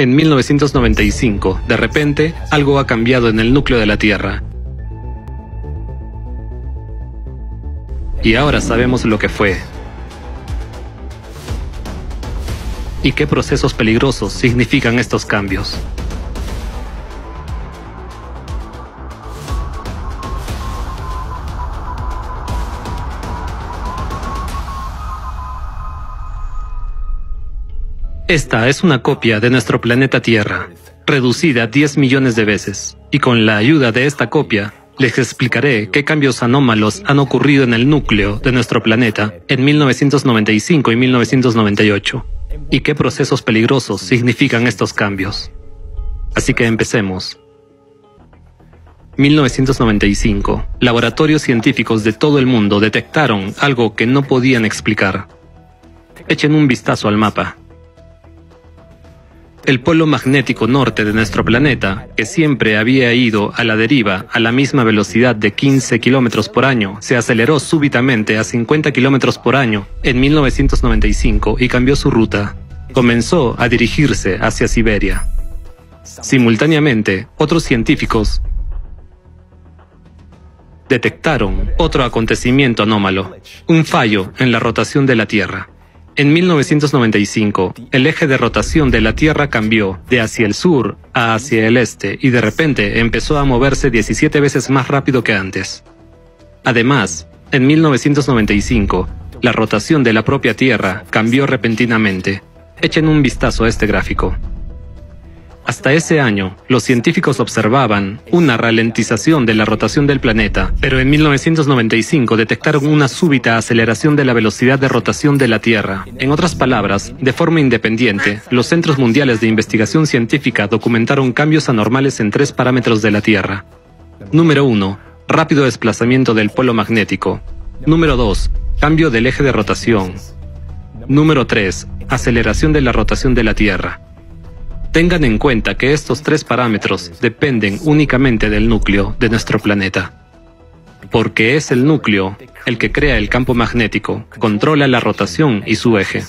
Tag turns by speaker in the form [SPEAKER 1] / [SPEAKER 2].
[SPEAKER 1] En 1995, de repente, algo ha cambiado en el núcleo de la Tierra. Y ahora sabemos lo que fue. ¿Y qué procesos peligrosos significan estos cambios? Esta es una copia de nuestro planeta Tierra, reducida 10 millones de veces, y con la ayuda de esta copia, les explicaré qué cambios anómalos han ocurrido en el núcleo de nuestro planeta en 1995 y 1998, y qué procesos peligrosos significan estos cambios. Así que empecemos. 1995. Laboratorios científicos de todo el mundo detectaron algo que no podían explicar. Echen un vistazo al mapa. El polo magnético norte de nuestro planeta, que siempre había ido a la deriva a la misma velocidad de 15 kilómetros por año, se aceleró súbitamente a 50 kilómetros por año en 1995 y cambió su ruta. Comenzó a dirigirse hacia Siberia. Simultáneamente, otros científicos detectaron otro acontecimiento anómalo, un fallo en la rotación de la Tierra. En 1995, el eje de rotación de la Tierra cambió de hacia el sur a hacia el este y de repente empezó a moverse 17 veces más rápido que antes. Además, en 1995, la rotación de la propia Tierra cambió repentinamente. Echen un vistazo a este gráfico. Hasta ese año, los científicos observaban una ralentización de la rotación del planeta, pero en 1995 detectaron una súbita aceleración de la velocidad de rotación de la Tierra. En otras palabras, de forma independiente, los Centros Mundiales de Investigación Científica documentaron cambios anormales en tres parámetros de la Tierra. Número 1. Rápido desplazamiento del polo magnético. Número 2. Cambio del eje de rotación. Número 3. Aceleración de la rotación de la Tierra. Tengan en cuenta que estos tres parámetros dependen únicamente del núcleo de nuestro planeta. Porque es el núcleo el que crea el campo magnético, controla la rotación y su eje.